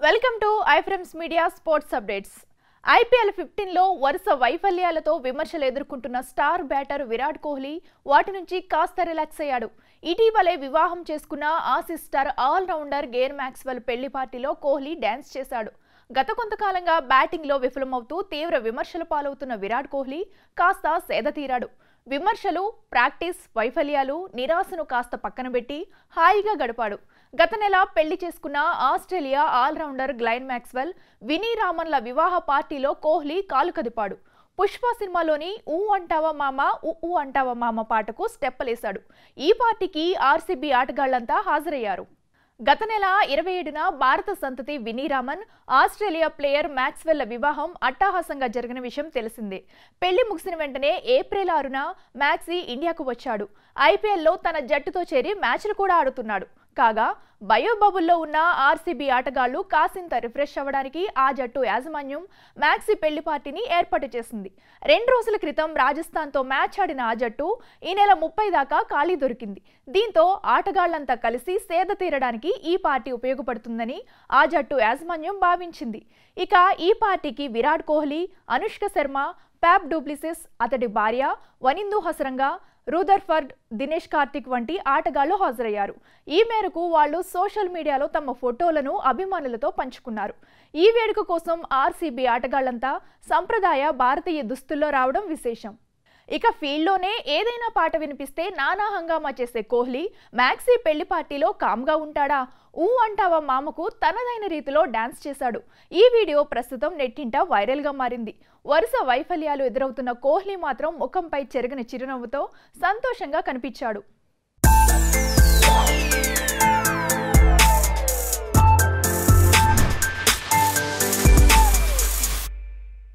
Welcome to iFrames media sports updates IPL ఫిఫ్టీన్లో వరుస వైఫల్యాలతో విమర్శలు ఎదుర్కొంటున్న స్టార్ బ్యాటర్ విరాట్ కోహ్లీ వాటి నుంచి కాస్త రిలాక్స్ అయ్యాడు. ఇటీవలే వివాహం చేసుకున్న ఆసిస్ స్టార్ ఆల్రౌండర్ గేర్ మ్యాక్స్వెల్ పెళ్ళి పార్టీలో కోహ్లీ డ్యాన్స్ చేశాడు. గత కొంతకాలంగా బ్యాటింగ్లో విఫలమవుతూ తీవ్ర విమర్శల పాలవుతున్న విరాట్ కోహ్లీ కాస్త సేద తీరాడు. విమర్శలు ప్రాక్టీస్ వైఫల్యాలు నిరాశను కాస్త పక్కన పెట్టి హాయిగా గడిపాడు. గత నెల పెళ్ళి చేసుకున్న Australia allrounder Glenn Maxwell Vini రామన్ల వివాహ పార్టీలో కోహ్లీ కాలు కదిపాడు. పుష్ప సినిమాలోని ఊ అంటావా మామ ఊ ఊ అంటావా మామ పాటకు స్టెప్పలేశాడు. ఈ పార్టీకి ఆర్సీబీ ఆటగాళ్ళంతా హాజరయ్యారు. గత నెల ఇరవై ఏడున భారత సంతతి వినీరామన్ ఆస్ట్రేలియా ప్లేయర్ మ్యాక్స్వెల్ల వివాహం అట్టహాసంగా జరిగిన విషయం తెలిసిందే. పెళ్ళి ముగిసిన వెంటనే ఏప్రిల్ ఆరున మ్యాక్సీ ఇండియాకు వచ్చాడు. ఐపీఎల్లో తన జట్టుతో చేరి మ్యాచ్లు కూడా ఆడుతున్నాడు. కాగా బయోబబుల్లో ఉన్న ఆర్సీబీ ఆటగాళ్ళు కాసింత రిఫ్రెష్ అవ్వడానికి ఆ జట్టు యాజమాన్యం మ్యాక్సీ పెళ్ళి పార్టీని ఏర్పాటు చేసింది. రెండు రోజుల క్రితం రాజస్థాన్తో మ్యాచ్ ఆడిన ఆ జట్టు ఈ నెల ముప్పై దాకా ఖాళీ దొరికింది. దీంతో ఆటగాళ్ళంతా కలిసి సేద తీరడానికి ఈ పార్టీ ఉపయోగపడుతుందని ఆ జట్టు యాజమాన్యం భావించింది. ఇక ఈ పార్టీకి Virat Kohli Anushka Sharma Faf du Plessis అతడి భార్య వనిందు హసరంగా రూదర్ఫర్డ్ దినేష్ కార్తిక్ వంటి ఆటగాళ్ళు హాజరయ్యారు. ఈ మేరకు వాళ్ళు సోషల్ మీడియాలో తమ ఫోటోలను అభిమానులతో పంచుకున్నారు. ఈ వేడుక కోసం ఆర్సీబీ ఆటగాళ్ళంతా సంప్రదాయ భారతీయ దుస్తుల్లో రావడం విశేషం. ఇక ఫీల్డ్లోనే ఏదైనా పాట వినిపిస్తే నానా హంగామా చేసే కోహ్లీ మ్యాక్సీ పెళ్ళి పార్టీలో కామ్గా ఉంటాడా? ఊ అంటావా మామకు తనదైన రీతిలో డాన్స్ చేశాడు. ఈ వీడియో ప్రస్తుతం నెట్టింట వైరల్గా మారింది. వరుస వైఫల్యాలు ఎదురవుతున్న కోహ్లీ మాత్రం ముఖంపై చెరగని చిరునవ్వుతో సంతోషంగా కనిపించాడు.